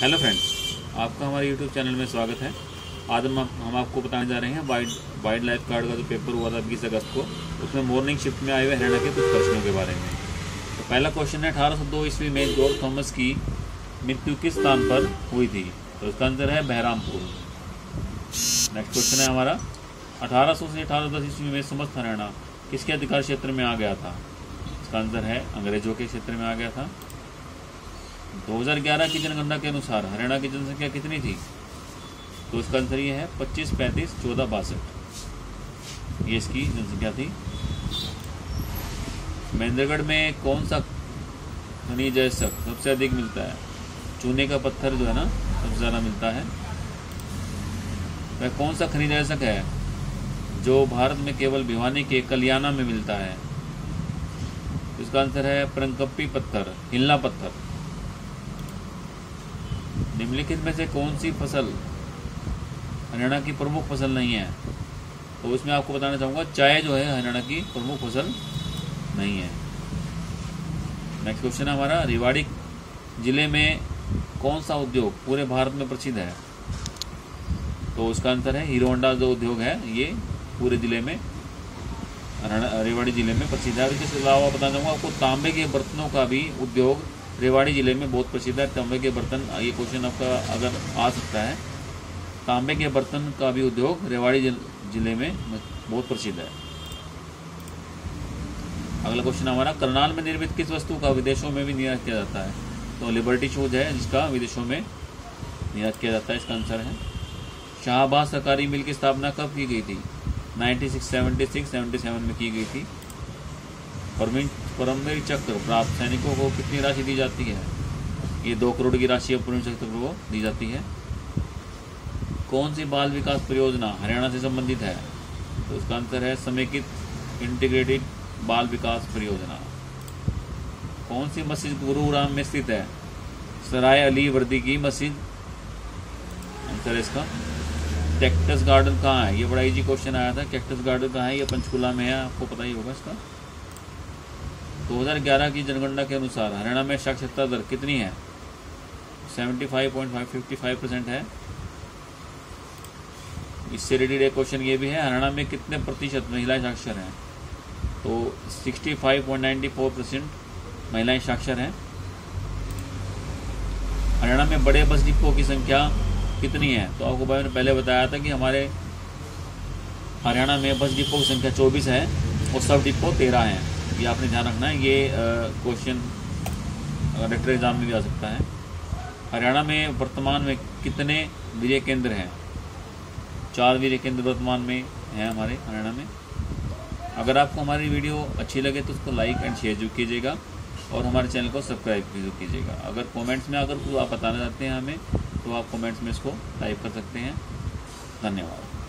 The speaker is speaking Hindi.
हेलो फ्रेंड्स आपका हमारे यूट्यूब चैनल में स्वागत है। आज हम हम आपको बताने जा रहे हैं वाइल्ड वाइल्ड लाइफ कार्ड का जो पेपर हुआ था बीस अगस्त को, उसमें मॉर्निंग शिफ्ट में आए हुए हरियाणा के कुछ प्रश्नों के बारे में। तो पहला क्वेश्चन है, अठारह सौ दो ईस्वी में जॉर्ज थॉमस की मृत्यु किस स्थान पर हुई थी? तो इसका आंसर है बहरामपुर। नेक्स्ट क्वेश्चन है हमारा, अठारह सौ से अठारह दस ईस्वी में समस्त हरियाणा किसके अधिकार क्षेत्र में आ गया था? इसका आंसर है, अंग्रेज़ों के क्षेत्र में आ गया था। 2011 की जनगणना के अनुसार, हरियाणा की जनसंख्या कितनी थी? तो इसका आंसर ये है पच्चीस पैंतीस चौदह बासठ। ये इसकी जनसंख्या थी। महेंद्रगढ़ में कौन सा खनिज जैसक सबसे अधिक मिलता है। चूने का पत्थर जो है ना, सबसे ज़्यादा मिलता है। वह कौन सा खनिज जैसक है जो भारत में केवल भिवानी के कलियाना में मिलता है? इसका आंसर है प्रंकप्पी पत्थर, हिलना पत्थर। निम्नलिखित में से कौन सी फ़सल हरियाणा की प्रमुख फ़सल नहीं है? तो इसमें आपको बताना चाहूँगा, चाय जो है हरियाणा की प्रमुख फ़सल नहीं है। नेक्स्ट क्वेश्चन है हमारा, रेवाड़ी ज़िले में कौन सा उद्योग पूरे भारत में प्रसिद्ध है? तो उसका आंसर है हीरो होंडा जो उद्योग है, ये पूरे ज़िले में रेवाड़ी ज़िले में प्रसिद्ध है। और इसके अलावा बताना चाहूँगा, आपको तांबे के बर्तनों का भी उद्योग रेवाड़ी ज़िले में बहुत प्रसिद्ध है। तांबे के बर्तन ये क्वेश्चन आपका अगर आ सकता है। तांबे के बर्तन का भी उद्योग रेवाड़ी ज़िले में बहुत प्रसिद्ध है। अगला क्वेश्चन हमारा करनाल में निर्मित किस वस्तु का विदेशों में भी निर्यात किया जाता है? तो लिबर्टी शूज़ है जिसका विदेशों में निर्यात किया जाता है इसका आंसर है। शाहबाज सरकारी मिल की स्थापना कब की गई थी? 96, 76, 77 में की गई थी। परमवीर चक्र, प्राप्त सैनिकों को कितनी राशि दी जाती है? ये दो करोड़ की राशि परमवीर चक्र को दी जाती है। कौन सी बाल विकास परियोजना हरियाणा से संबंधित है? तो इसका आंसर है समेकित इंटीग्रेटेड बाल विकास परियोजना। कौन सी मस्जिद गुरुग्राम में स्थित है? सराय अली वर्दी की मस्जिद। आंसर है इसका। कैक्टस गार्डन कहाँ है? ये बड़ा इजी क्वेश्चन आया था। कैक्टस गार्डन कहाँ है? ये पंचकुला में है। आपको पता ही होगा इसका। 2011 की जनगणना के अनुसार हरियाणा में साक्षरता दर कितनी है? 75.555 परसेंट है। इससे रिलेटेड एक क्वेश्चन ये भी है, हरियाणा में कितने प्रतिशत महिलाएँ साक्षर हैं? तो 65.94 परसेंट महिलाएँ साक्षर हैं। हरियाणा में बड़े बस डिपो की संख्या कितनी है? तो आपको भाई मैंने पहले बताया था कि हमारे हरियाणा में बस डिपो की संख्या 24 है और सब डिपो 13 हैं। ये आपने ध्यान रखना है, ये क्वेश्चन कलेक्टर एग्ज़ाम में भी आ सकता है। हरियाणा में वर्तमान में कितने वीर्य केंद्र हैं? चार वीर्य केंद्र वर्तमान में हैं हमारे हरियाणा में। अगर आपको हमारी वीडियो अच्छी लगे तो उसको लाइक एंड शेयर ज़रूर कीजिएगा और हमारे चैनल को सब्सक्राइब भी ज़रूर कीजिएगा। अगर कमेंट्स में अगर आप बताना चाहते हैं हमें तो आप कमेंट्स में इसको टाइप कर सकते हैं। धन्यवाद।